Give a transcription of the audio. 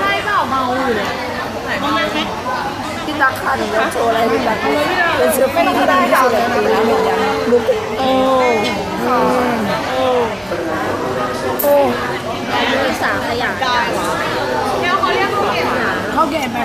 ใช่เปล่าเมาอยู่เลยพี่ตักค่ะหนูจะโชว์อะไรพี่ตักเป็นเสื้อผ้าที่ดีที่สุดใปีนี้เอนกันลุกโอ้โอ้โอ้ศึกษาขยะเยขาเรียกเขาเก็บเขาแก่ไป